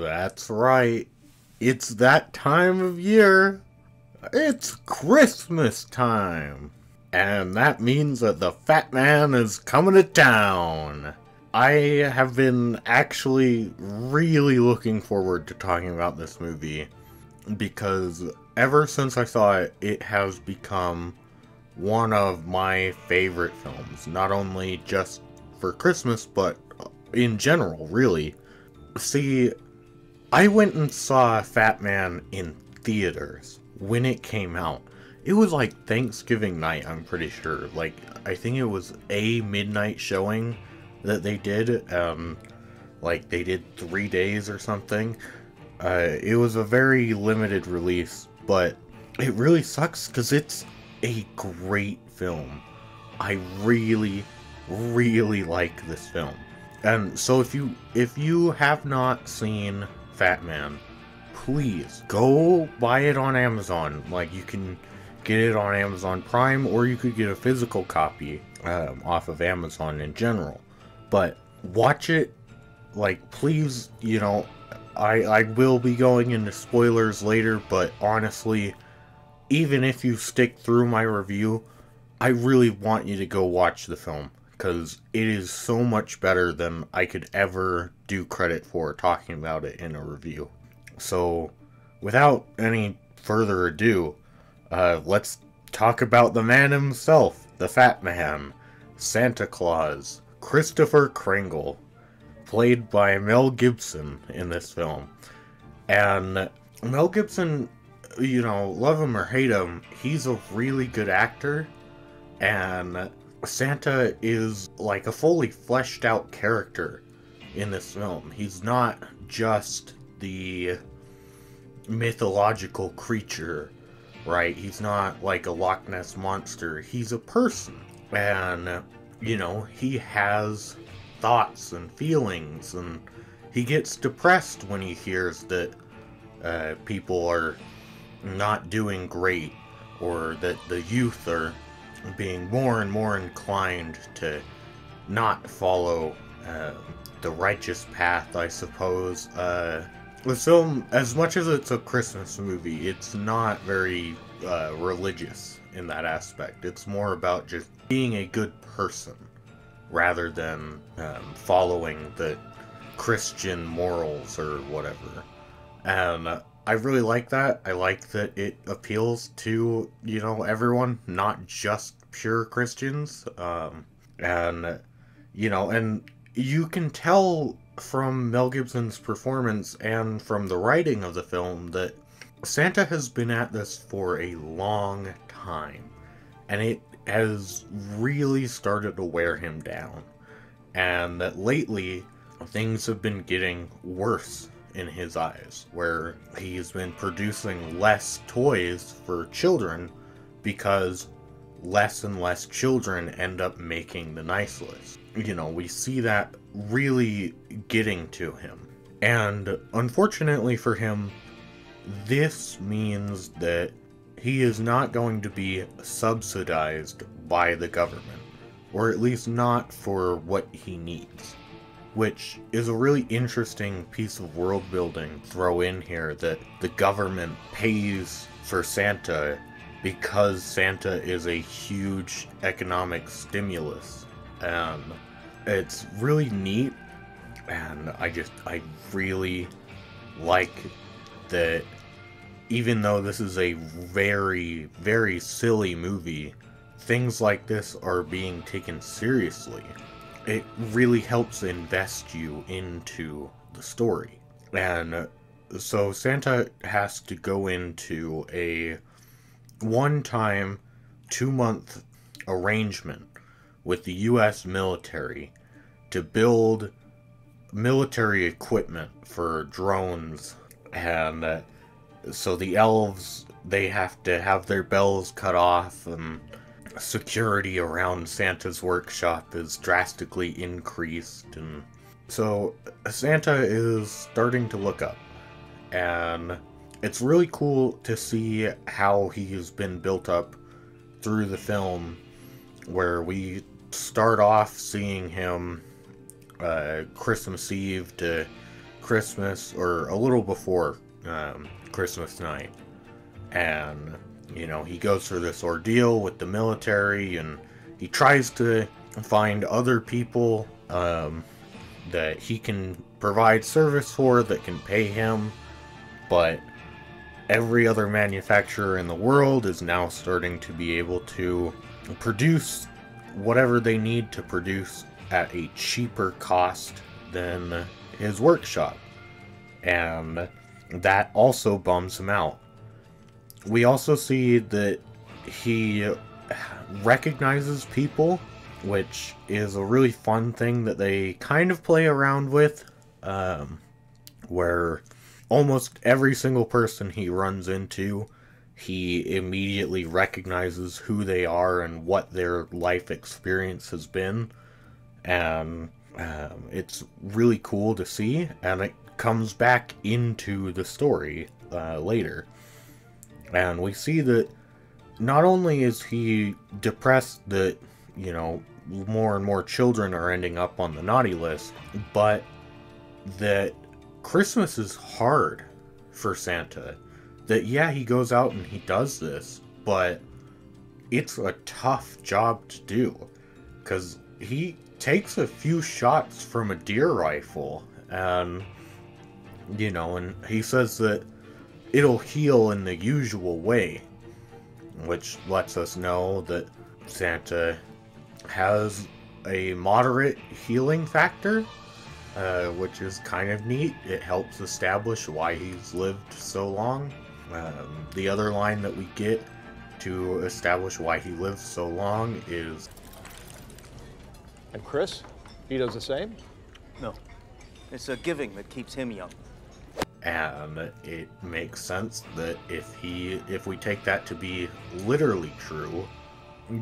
That's right. It's that time of year. It's Christmas time. And that means that the fat man is coming to town. I have been actually really looking forward to talking about this movie because ever since I saw it, it has become one of my favorite films. Not only just for Christmas, but in general, really. See, I went and saw Fatman in theaters when it came out. It was like Thanksgiving night, I'm pretty sure. Like, I think it was a midnight showing that they did. Um, like, they did three days or something. Uh, it was a very limited release, but it really sucks because it's a great film. I really, really like this film. And so if you if you have not seen Fatman, please go buy it on Amazon. Like you can get it on Amazon Prime or you could get a physical copy um, off of Amazon in general. But watch it like please, you know, I I will be going into spoilers later, but honestly, even if you stick through my review, I really want you to go watch the film because it is so much better than I could ever do credit for talking about it in a review. So, without any further ado, uh, let's talk about the man himself, the Fat Man, Santa Claus, Christopher Kringle, played by Mel Gibson in this film. And Mel Gibson you know, love him or hate him, he's a really good actor. And Santa is like a fully fleshed out character in this film. He's not just the mythological creature, right? He's not like a Loch Ness monster. He's a person. And, you know, he has thoughts and feelings, and he gets depressed when he hears that uh, people are not doing great or that the youth are being more and more inclined to not follow uh, the righteous path, I suppose. Uh, the film, as much as it's a Christmas movie, it's not very uh, religious in that aspect. It's more about just being a good person rather than um, following the Christian morals or whatever. And I really like that. I like that it appeals to, you know, everyone, not just pure Christians. Um, and, you know, and you can tell from Mel Gibson's performance and from the writing of the film that Santa has been at this for a long time. And it has really started to wear him down. And that lately, things have been getting worse in his eyes, where he's been producing less toys for children because less and less children end up making the nice list. You know, we see that really getting to him. And unfortunately for him, this means that he is not going to be subsidized by the government, or at least not for what he needs which is a really interesting piece of world building throw in here that the government pays for Santa because Santa is a huge economic stimulus and it's really neat and I just I really like that even though this is a very very silly movie things like this are being taken seriously it really helps invest you into the story. And so Santa has to go into a one time, two month arrangement with the US military to build military equipment for drones. And uh, so the elves, they have to have their bells cut off and security around Santa's workshop is drastically increased, and so Santa is starting to look up, and it's really cool to see how he's been built up through the film, where we start off seeing him uh, Christmas Eve to Christmas or a little before um, Christmas night. And, you know, he goes through this ordeal with the military and he tries to find other people um, that he can provide service for that can pay him. But every other manufacturer in the world is now starting to be able to produce whatever they need to produce at a cheaper cost than his workshop. And that also bums him out. We also see that he recognizes people, which is a really fun thing that they kind of play around with, um, where almost every single person he runs into, he immediately recognizes who they are and what their life experience has been. And um, it's really cool to see, and it comes back into the story uh, later. And we see that not only is he depressed that, you know, more and more children are ending up on the naughty list, but that Christmas is hard for Santa. That, yeah, he goes out and he does this, but it's a tough job to do. Because he takes a few shots from a deer rifle, and, you know, and he says that it'll heal in the usual way, which lets us know that Santa has a moderate healing factor, uh, which is kind of neat. It helps establish why he's lived so long. Um, the other line that we get to establish why he lives so long is. And Chris, he does the same? No. It's a giving that keeps him young and it makes sense that if he if we take that to be literally true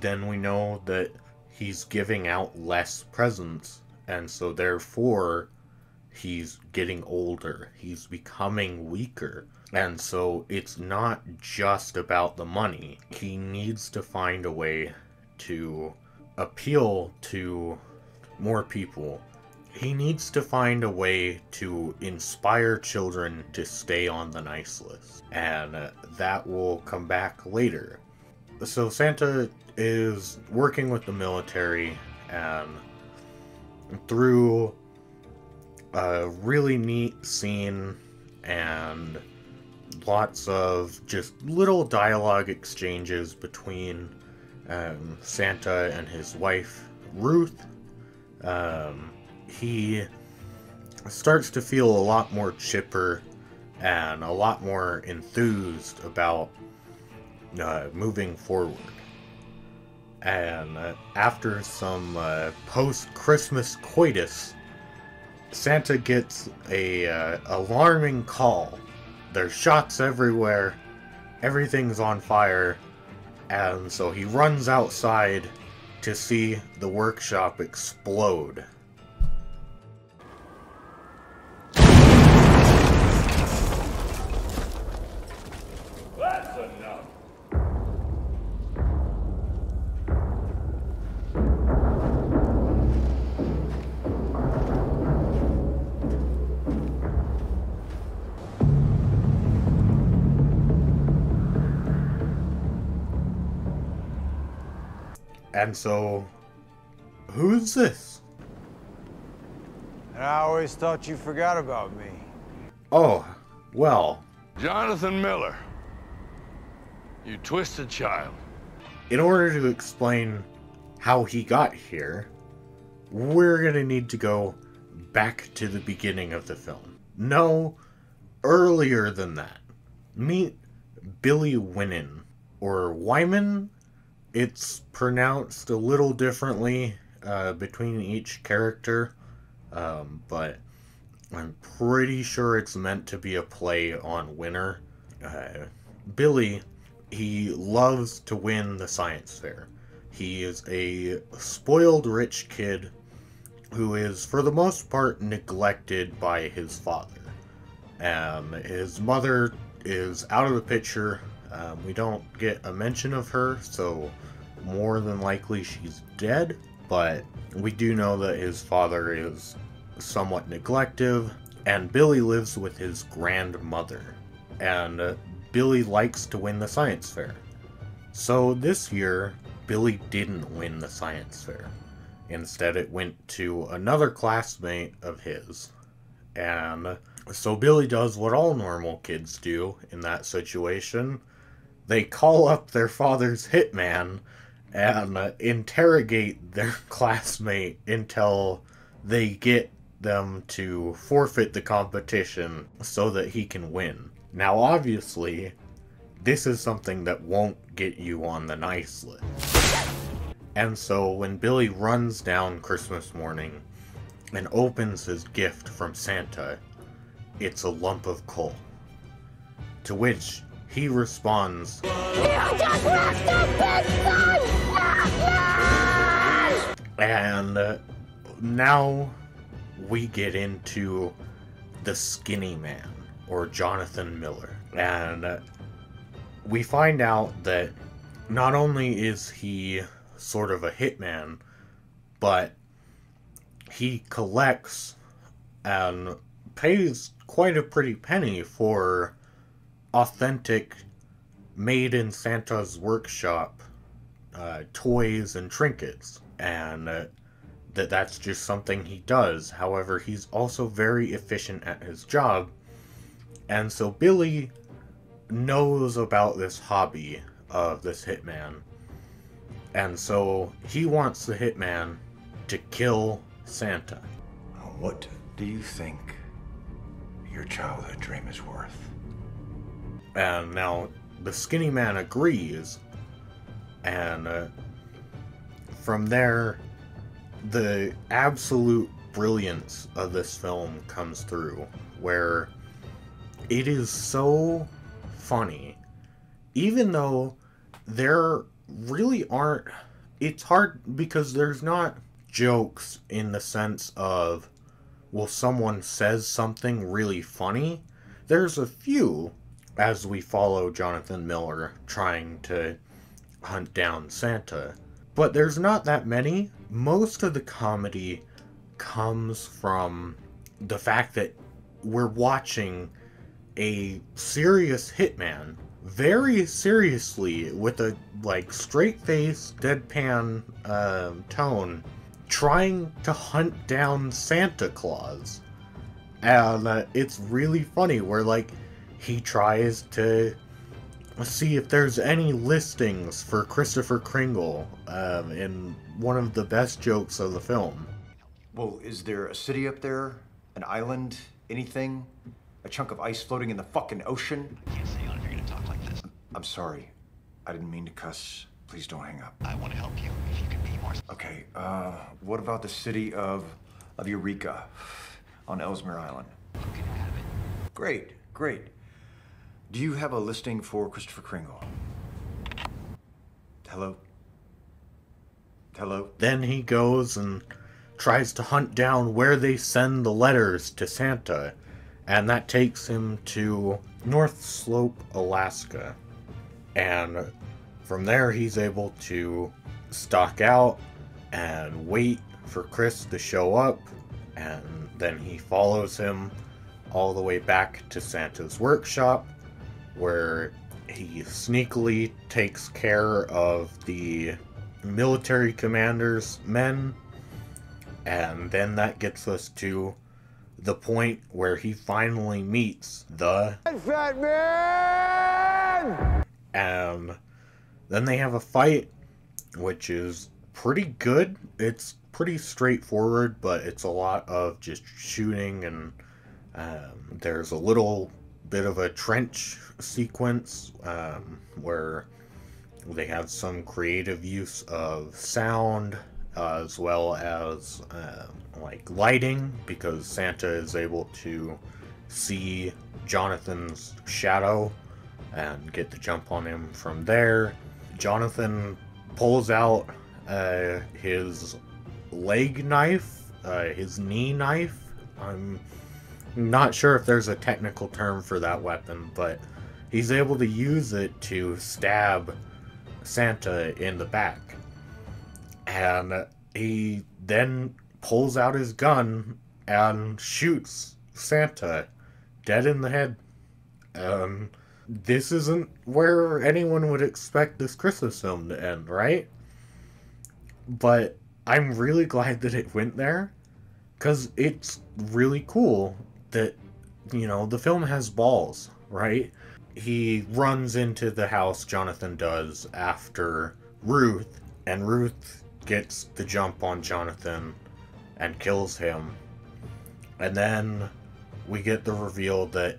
then we know that he's giving out less presents and so therefore he's getting older he's becoming weaker. And so it's not just about the money. He needs to find a way to appeal to more people. He needs to find a way to inspire children to stay on the nice list, and that will come back later. So Santa is working with the military, and through a really neat scene and lots of just little dialogue exchanges between um, Santa and his wife Ruth. Um, he starts to feel a lot more chipper and a lot more enthused about uh, moving forward. And uh, after some uh, post Christmas coitus, Santa gets a uh, alarming call. There's shots everywhere, everything's on fire, and so he runs outside to see the workshop explode. And so, who's this? And I always thought you forgot about me. Oh, well. Jonathan Miller. You twisted child. In order to explain how he got here, we're gonna need to go back to the beginning of the film. No, earlier than that. Meet Billy Winnan, or Wyman, it's pronounced a little differently uh, between each character, um, but I'm pretty sure it's meant to be a play on winner. Uh, Billy, he loves to win the science fair. He is a spoiled rich kid who is, for the most part, neglected by his father. And his mother is out of the picture. Um, we don't get a mention of her, so more than likely she's dead, but we do know that his father is somewhat neglective, and Billy lives with his grandmother. And uh, Billy likes to win the science fair. So this year, Billy didn't win the science fair. Instead, it went to another classmate of his. And so Billy does what all normal kids do in that situation they call up their father's hitman and uh, interrogate their classmate until they get them to forfeit the competition so that he can win. Now, obviously, this is something that won't get you on the nice list. And so when Billy runs down Christmas morning and opens his gift from Santa, it's a lump of coal. To which he responds, And uh, now we get into the skinny man, or Jonathan Miller. And uh, we find out that not only is he sort of a hitman, but he collects and pays quite a pretty penny for authentic, made in Santa's workshop uh, toys and trinkets. And uh, that that's just something he does. However, he's also very efficient at his job. And so Billy knows about this hobby of this hitman. And so he wants the hitman to kill Santa. What do you think your childhood dream is worth? And now the skinny man agrees. And uh, from there, the absolute brilliance of this film comes through, where it is so funny, even though there really aren't. It's hard because there's not jokes in the sense of, well, someone says something really funny. There's a few as we follow Jonathan Miller trying to hunt down Santa. But there's not that many. Most of the comedy comes from the fact that we're watching a serious hitman very seriously with a like straight face deadpan uh, tone trying to hunt down santa claus and uh, it's really funny where like he tries to see if there's any listings for Christopher Kringle um, in one of the best jokes of the film. Well, is there a city up there? An island? Anything? A chunk of ice floating in the fucking ocean? I can't stay on if you're gonna talk like this. I'm sorry. I didn't mean to cuss. Please don't hang up. I want to help you if you can be more. Okay, uh, what about the city of of Eureka on Ellesmere Island? You have it. Great, great. Do you have a listing for Christopher Kringle? Hello? Hello? Then he goes and tries to hunt down where they send the letters to Santa, and that takes him to North Slope, Alaska. And from there, he's able to stock out and wait for Chris to show up, and then he follows him all the way back to Santa's workshop, where he sneakily takes care of the military commander's men, and then that gets us to the point where he finally meets the Fat man! and then they have a fight which is pretty good it's pretty straightforward but it's a lot of just shooting and um, there's a little bit of a trench sequence um, where they have some creative use of sound as well as uh, like lighting because Santa is able to see Jonathan's shadow and get the jump on him from there. Jonathan pulls out uh, his leg knife, uh, his knee knife. I'm not sure if there's a technical term for that weapon, but he's able to use it to stab Santa in the back. And he then pulls out his gun and shoots Santa dead in the head. Um, this isn't where anyone would expect this Christmas film to end, right? But I'm really glad that it went there because it's really cool that, you know, the film has balls, right? He runs into the house, Jonathan does, after Ruth, and Ruth gets the jump on Jonathan and kills him. And then we get the reveal that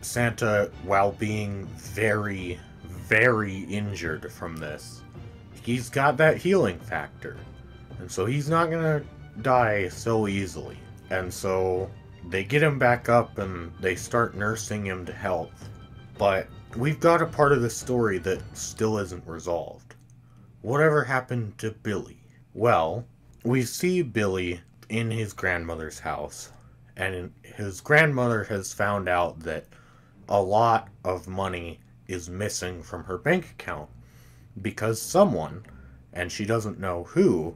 Santa, while being very, very injured from this, he's got that healing factor. And so he's not gonna die so easily. And so they get him back up and they start nursing him to health. But we've got a part of the story that still isn't resolved. Whatever happened to Billy? Well, we see Billy in his grandmother's house, and his grandmother has found out that a lot of money is missing from her bank account because someone, and she doesn't know who,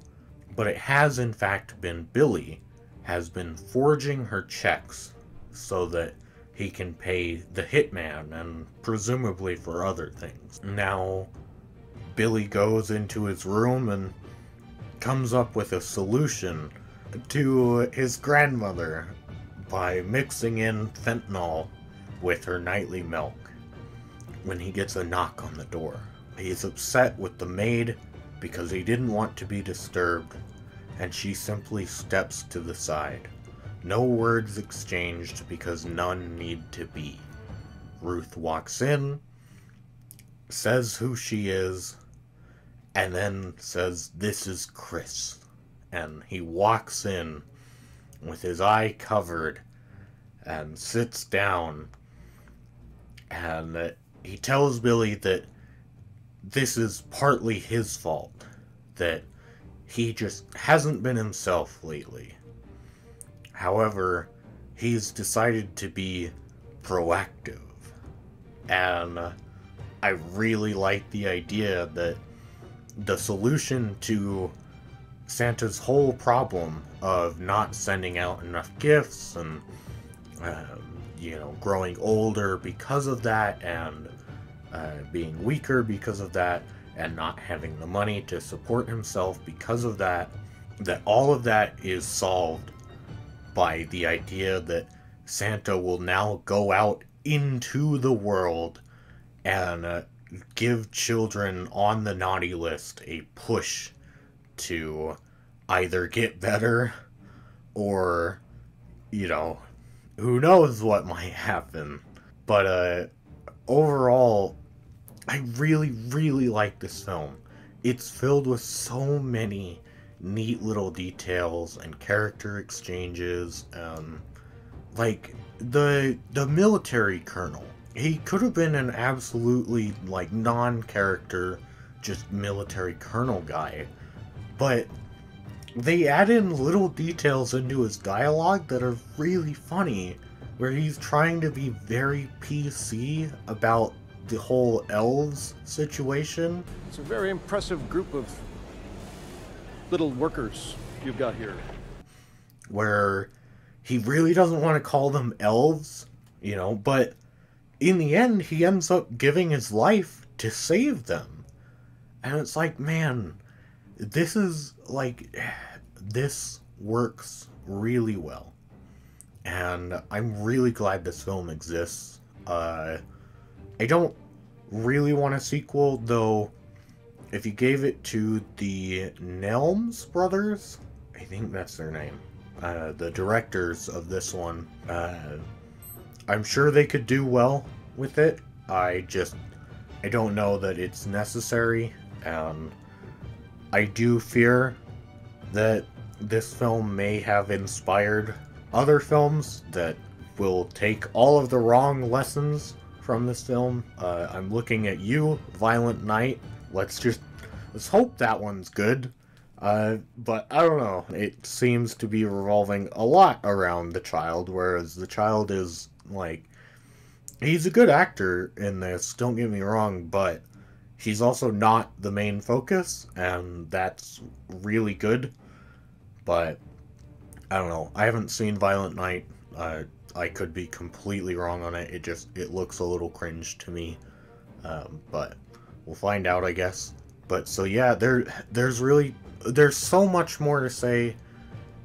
but it has in fact been Billy, has been forging her checks so that he can pay the hitman and presumably for other things. Now, Billy goes into his room and comes up with a solution to his grandmother by mixing in fentanyl with her nightly milk when he gets a knock on the door. He's upset with the maid because he didn't want to be disturbed, and she simply steps to the side. No words exchanged because none need to be. Ruth walks in, says who she is, and then says, This is Chris. And he walks in with his eye covered and sits down. And he tells Billy that this is partly his fault, that he just hasn't been himself lately. However, he's decided to be proactive. And I really like the idea that the solution to Santa's whole problem of not sending out enough gifts and, um, you know, growing older because of that and uh, being weaker because of that and not having the money to support himself because of that, that all of that is solved by the idea that Santa will now go out into the world and uh, give children on the naughty list a push to either get better or, you know, who knows what might happen. But uh, overall, I really, really like this film. It's filled with so many neat little details and character exchanges. Um, like the the military colonel he could have been an absolutely like non-character just military colonel guy but they add in little details into his dialogue that are really funny where he's trying to be very pc about the whole elves situation It's a very impressive group of little workers you've got here. where he really doesn't want to call them elves you know but in the end, he ends up giving his life to save them. And it's like, man, this is like, this works really well. And I'm really glad this film exists. Uh, I don't really want a sequel, though. If you gave it to the Nelms brothers, I think that's their name, uh, the directors of this one, uh, I'm sure they could do well with it. I just I don't know that it's necessary. and I do fear that this film may have inspired other films that will take all of the wrong lessons from this film. Uh, I'm looking at you, Violent Night. Let's just let's hope that one's good. Uh, but I don't know. It seems to be revolving a lot around the child, whereas the child is like he's a good actor in this. Don't get me wrong, but he's also not the main focus, and that's really good. But I don't know. I haven't seen Violent Night. Uh, I could be completely wrong on it. It just it looks a little cringe to me. Um, but we'll find out, I guess. But so yeah, there there's really there's so much more to say,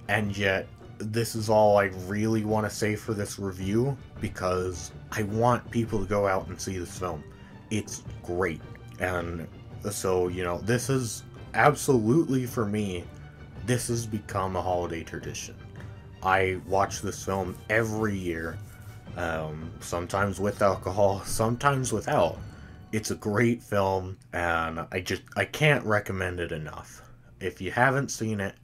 and yet this is all I really want to say for this review because I want people to go out and see this film. It's great, and so you know this is absolutely for me. This has become a holiday tradition. I watch this film every year, um, sometimes with alcohol, sometimes without. It's a great film, and I just I can't recommend it enough. If you haven't seen it,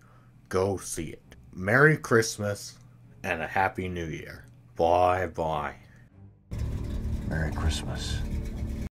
go see it. Merry Christmas and a Happy New Year. Bye bye. Merry Christmas.